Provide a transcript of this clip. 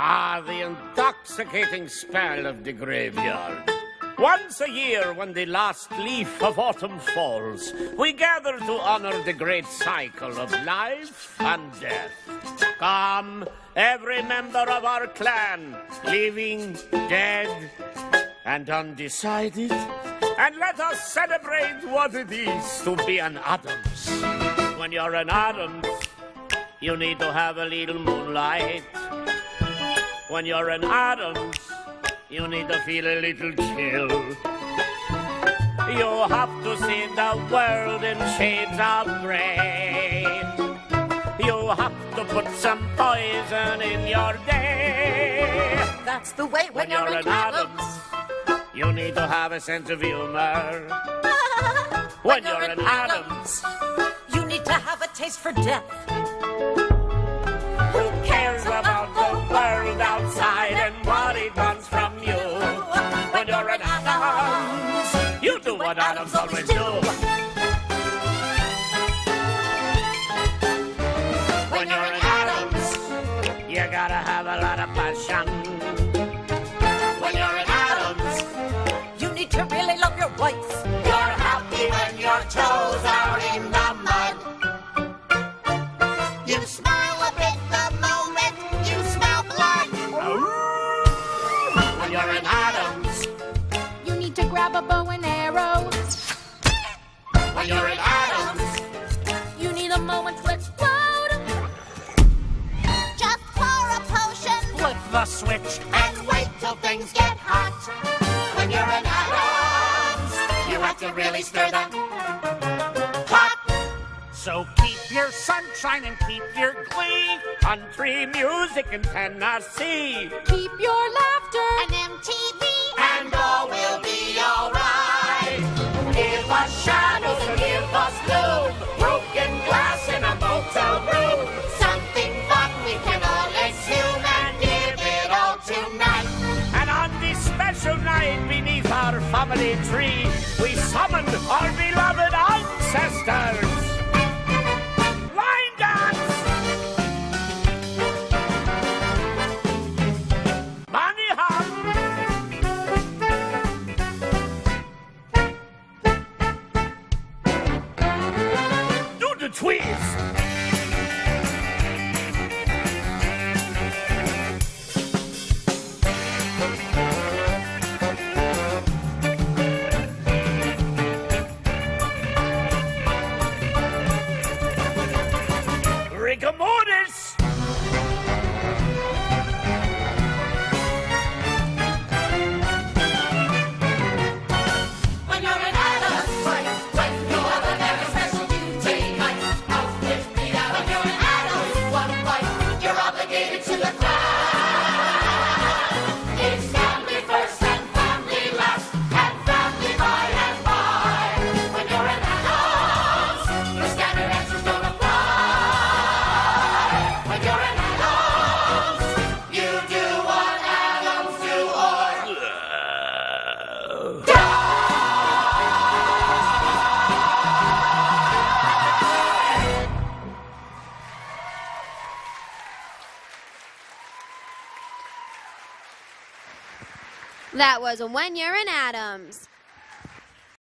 Ah, the intoxicating spell of the graveyard. Once a year, when the last leaf of autumn falls, we gather to honor the great cycle of life and death. Come, every member of our clan, living, dead, and undecided, and let us celebrate what it is to be an Addams. When you're an Addams, you need to have a little moonlight. When you're an Addams, you need to feel a little chill. You have to see the world in shades of gray. You have to put some poison in your day. That's the way when, When you're an Adams, Addams, you need to have a sense of humor. When you're an Addams, you need to have a taste for death. An Addams, you do what Addams always do. When you're an Addams, you gotta have a lot of passion. When you're an Addams, You need to really love your wife. you're happy when your toes are in the mud. You smile grab a bow and arrow. when you're an Addams, You need a moment to explode. Just pour a potion flip the switch. and wait till things get hot. When you're an Addams, You have to really stir the pot. So keep your sunshine and keep your glee. Country music in Tennessee. Keep your laughter. and MTV, family tree, we summoned our beloved ancestors. Line dance! Money! Do the twist! Rigor mortis! That was When You're in Addams.